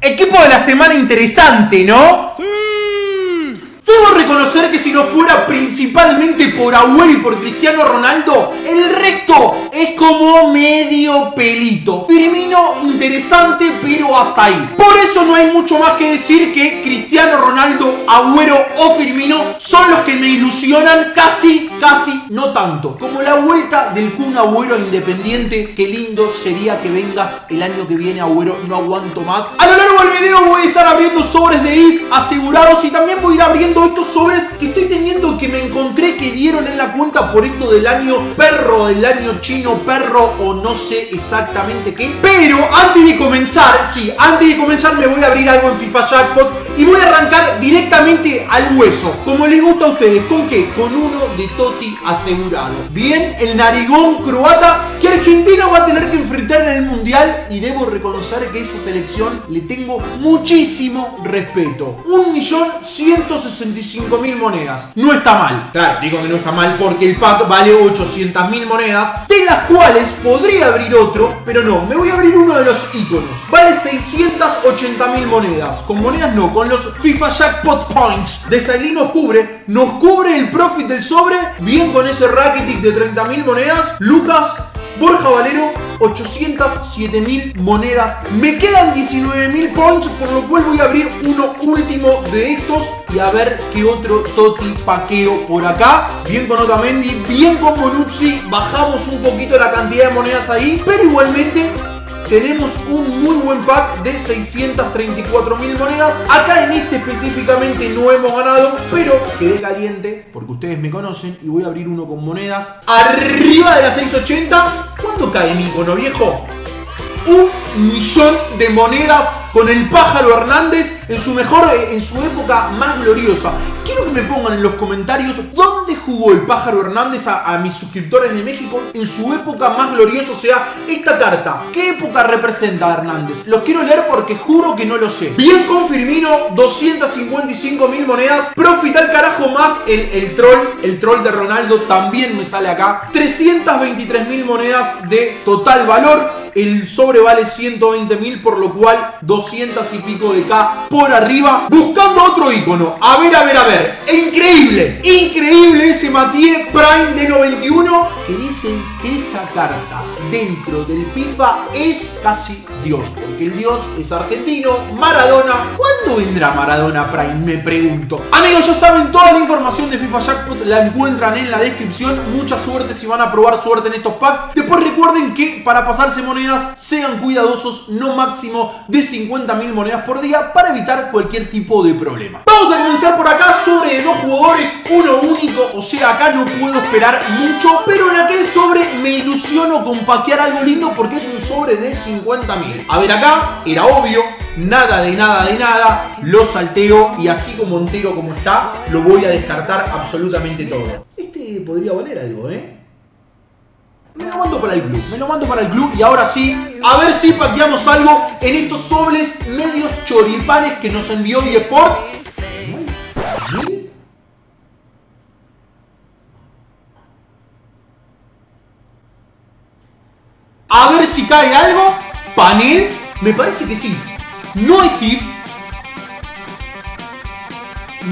Equipo de la semana interesante, ¿no? Debo reconocer que si no fuera principalmente por Agüero y por Cristiano Ronaldo, el resto es como medio pelito. Firmino interesante, pero hasta ahí. Por eso no hay mucho más que decir que Cristiano Ronaldo, Agüero o Firmino son los que me ilusionan casi, casi, no tanto. Como la vuelta del Kun Agüero Independiente, qué lindo sería que vengas el año que viene, Agüero, no aguanto más. A lo largo del video voy a estar abriendo sobres de IF asegurados y también voy a ir abriendo estos sobres que estoy teniendo que me encontré que dieron en la cuenta por esto del año perro, del año chino perro o no sé exactamente qué. Pero antes de comenzar, sí, antes de comenzar me voy a abrir algo en FIFA Jackpot y voy a arrancar directamente al hueso. Como les gusta a ustedes, ¿con qué? Con uno de Totti asegurado. Bien, el narigón croata que Argentina va a tener que enfrentar en el Mundial y debo reconocer que esa selección le tengo muchísimo respeto. 1.165.000 monedas. No está mal. Claro, digo que no está mal porque el pack vale 800.000 monedas, de las cuales podría abrir otro, pero no, me voy a abrir uno de los iconos. Vale 680.000 monedas. Con monedas no, con los FIFA Jackpot Points. De Sailly nos cubre, nos cubre el profit del sobre, bien con ese Rakitic de 30.000 monedas. Lucas Borja Valero, 807.000 monedas. Me quedan 19.000 points, por lo cual voy a abrir uno último de estos y a ver qué otro Toti paqueo por acá. Bien con Otamendi, bien con Bonucci. Bajamos un poquito la cantidad de monedas ahí, pero igualmente tenemos un muy buen pack de 634 mil monedas. Acá en este específicamente no hemos ganado, pero quedé caliente porque ustedes me conocen y voy a abrir uno con monedas arriba de las 680. ¿Cuándo cae mi icono viejo? Un millón de monedas con el pájaro Hernández en su mejor, eh, en su época más gloriosa. Quiero que me pongan en los comentarios dónde jugó el pájaro Hernández a, mis suscriptores de México en su época más gloriosa, o sea, esta carta. ¿Qué época representa Hernández? Los quiero leer porque juro que no lo sé. Bien con Firmino, 255 mil monedas. Profita carajo más el, el troll, el troll de Ronaldo también me sale acá. 323 mil monedas de total valor. El sobre vale 120 mil, por lo cual 200 y pico de K por arriba. Buscando otro icono. A ver, a ver, a ver. Increíble, increíble ese Matías Prime de 91 que dicen que esa carta dentro del FIFA es casi Dios. Porque el Dios es argentino. Maradona. ¿Cuándo vendrá Maradona Prime? Me pregunto. Amigos, ya saben, toda la información de FIFA Jackpot la encuentran en la descripción. Mucha suerte si van a probar suerte en estos packs. Después recuerden que para pasarse monedas sean cuidadosos, no máximo de 50.000 monedas por día para evitar cualquier tipo de problema. Vamos a comenzar por acá sobre dos jugadores, uno único, o sea, acá no puedo esperar mucho, pero en aquel sobre me ilusiono con paquear algo lindo porque es un sobre de 50.000. A ver acá, era obvio, nada de nada de nada, lo salteo y así como entero como está, lo voy a descartar absolutamente todo. Este podría valer algo, ¿eh? Me lo mando para el club, me lo mando para el club y ahora sí, a ver si paqueamos algo en estos sobres medios choripanes que nos envió eSport. A ver si cae algo. Panel, me parece que sí. No es if.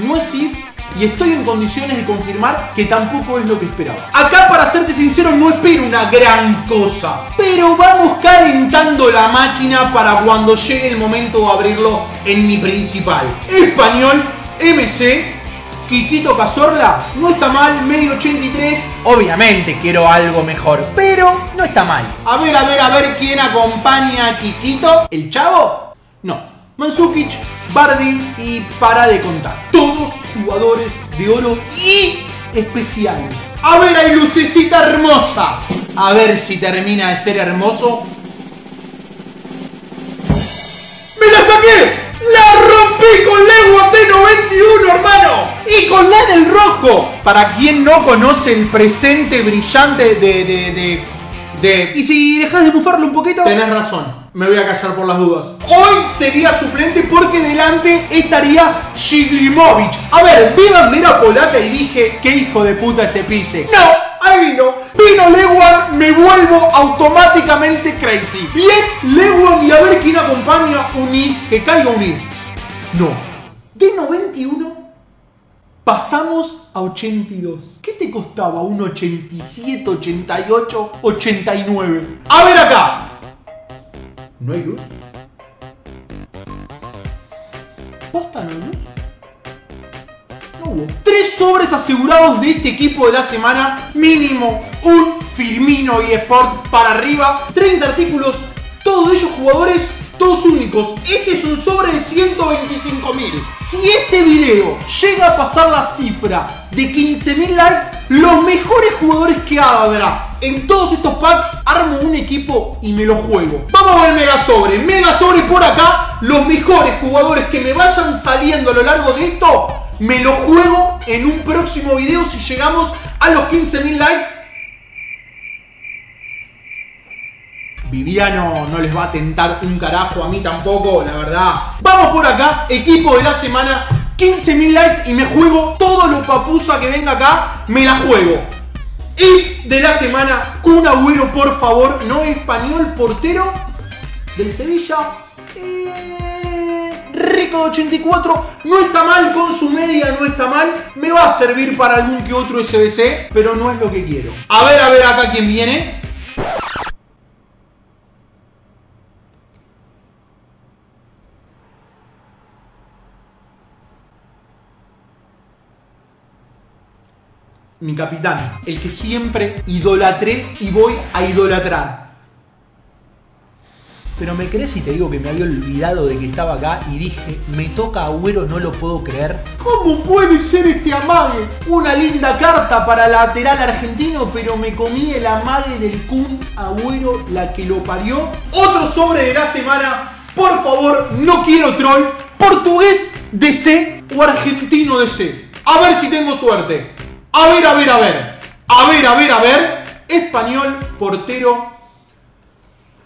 No es if y estoy en condiciones de confirmar que tampoco es lo que esperaba. Acá, para serte sincero, no espero una gran cosa, pero vamos calentando la máquina para cuando llegue el momento de abrirlo en mi principal. Español, MC, Kikito Cazorla, no está mal, medio 83. Obviamente quiero algo mejor, pero no está mal. A ver, a ver, a ver quién acompaña a Kikito. ¿El chavo? No. Mansukic, Bardi y para de contar. Todos jugadores de oro y especiales. A ver, hay lucecita hermosa. A ver si termina de ser hermoso. ¡Me la saqué! ¡La rompí con legua T91, hermano! Y con la del rojo. Para quien no conoce el presente brillante de... de, de, de... Y si dejas de bufarlo un poquito... Tenés razón me voy a callar por las dudas. Hoy sería suplente porque delante estaría Shiglimovic. A ver, vi bandera polaca y dije, qué hijo de puta este pise. No, me vino. Vino Lewan, me vuelvo automáticamente crazy. Bien, Lewan y a ver quién acompaña un if. Que caiga un if. No. De 91 pasamos a 82. ¿Qué te costaba un 87, 88, 89? A ver acá. ¿No hay luz? ¿Posta no hay luz? No hubo. Tres sobres asegurados de este equipo de la semana. Mínimo un Firmino y Sport para arriba. 30 artículos. Todos ellos jugadores todos únicos. Este es un sobre de 125 mil. Si este video llega a pasar la cifra de 15 mil likes, los mejores jugadores que habrá en todos estos packs, armo un equipo y me lo juego. Vamos a ver mega sobre. Mega sobre por acá. Los mejores jugadores que me vayan saliendo a lo largo de esto, me lo juego en un próximo video si llegamos a los 15 mil likes Viviano no les va a tentar un carajo, a mí tampoco, la verdad. Vamos por acá, equipo de la semana, 15.000 likes y me juego todo lo papusa que venga acá, me la juego. Y de la semana, Kun Agüero, por favor, no español, portero del Sevilla. Rico de 84, no está mal con su media, no está mal. Me va a servir para algún que otro SBC, pero no es lo que quiero. A ver, a ver acá quién viene. Mi capitán, el que siempre idolatré y voy a idolatrar. Pero me crees si te digo que me había olvidado de que estaba acá y dije, me toca Agüero, no lo puedo creer. ¿Cómo puede ser este amague? Una linda carta para lateral argentino, pero me comí el amague del Kun Agüero, la que lo parió. Otro sobre de la semana. Por favor, no quiero troll. Portugués DC o argentino DC. A ver si tengo suerte. A ver, a ver, a ver. A ver, a ver, a ver. Español, portero.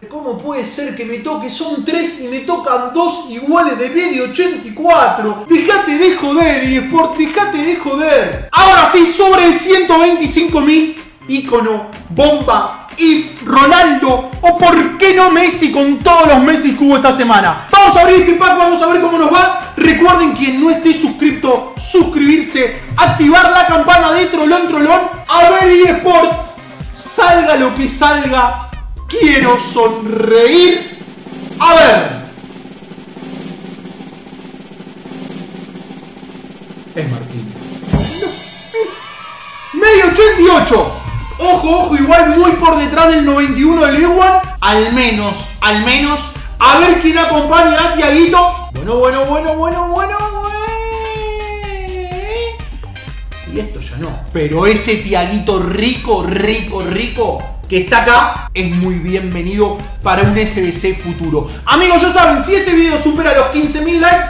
¿Cómo puede ser que me toque? Son tres y me tocan dos iguales de medio 84. Dejate de joder, y Sport, dejate de joder. Ahora sí, sobre 125 mil. Icono, bomba, y Ronaldo. O por qué no Messi con todos Messi que hubo esta semana. Vamos a abrir este pack, vamos a ver cómo nos va. Recuerden quien no esté suscrito, suscribirse, activar la campana de Trolón Trolón. A ver eSport, salga lo que salga, quiero sonreír. A ver. Es Martín. Medio 88. Ojo, ojo, igual muy por detrás del 91 de Lewan. Al menos, al menos. A ver quién acompaña a Tiaguito. Bueno, bueno, bueno, bueno, bueno, Y esto ya no. Pero ese Tiaguito rico, rico, rico que está acá es muy bienvenido para un SBC futuro. Amigos, ya saben, si este video supera los 15.000 likes,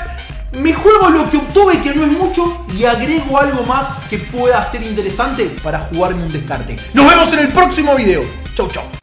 me juego lo que obtuve, que no es mucho, y agrego algo más que pueda ser interesante para jugarme un descarte. Nos vemos en el próximo video. Chau, chau.